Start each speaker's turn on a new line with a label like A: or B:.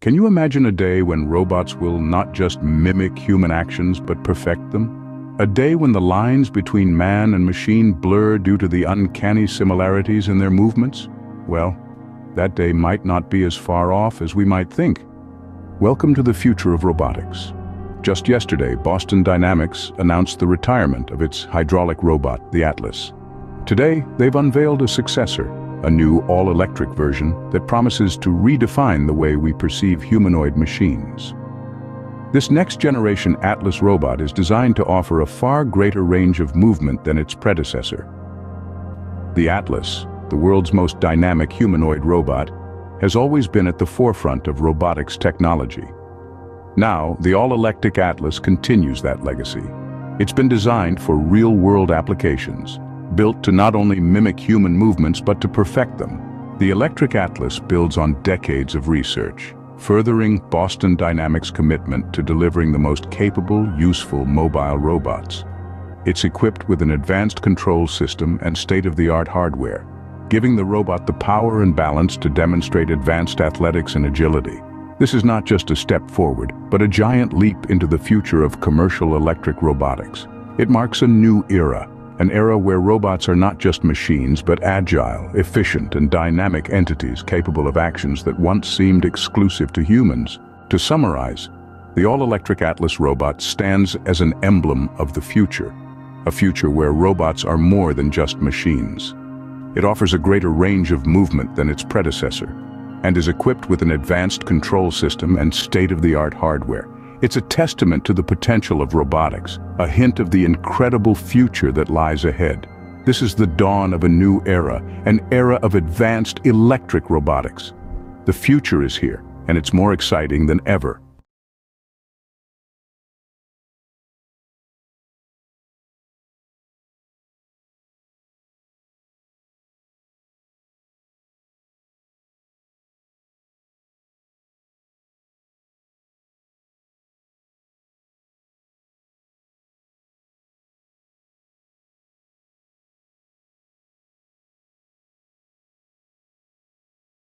A: Can you imagine a day when robots will not just mimic human actions but perfect them? A day when the lines between man and machine blur due to the uncanny similarities in their movements? Well, that day might not be as far off as we might think. Welcome to the future of robotics. Just yesterday, Boston Dynamics announced the retirement of its hydraulic robot, the Atlas. Today, they've unveiled a successor, a new all-electric version that promises to redefine the way we perceive humanoid machines. This next-generation Atlas robot is designed to offer a far greater range of movement than its predecessor. The Atlas, the world's most dynamic humanoid robot, has always been at the forefront of robotics technology. Now, the all-electric Atlas continues that legacy. It's been designed for real-world applications, built to not only mimic human movements but to perfect them. The Electric Atlas builds on decades of research, furthering Boston Dynamics' commitment to delivering the most capable, useful mobile robots. It's equipped with an advanced control system and state-of-the-art hardware, giving the robot the power and balance to demonstrate advanced athletics and agility. This is not just a step forward, but a giant leap into the future of commercial electric robotics. It marks a new era, an era where robots are not just machines but agile, efficient and dynamic entities capable of actions that once seemed exclusive to humans. To summarize, the all-electric Atlas robot stands as an emblem of the future, a future where robots are more than just machines. It offers a greater range of movement than its predecessor, and is equipped with an advanced control system and state-of-the-art hardware. It's a testament to the potential of robotics, a hint of the incredible future that lies ahead. This is the dawn of a new era, an era of advanced electric robotics. The future is here, and it's more exciting than ever.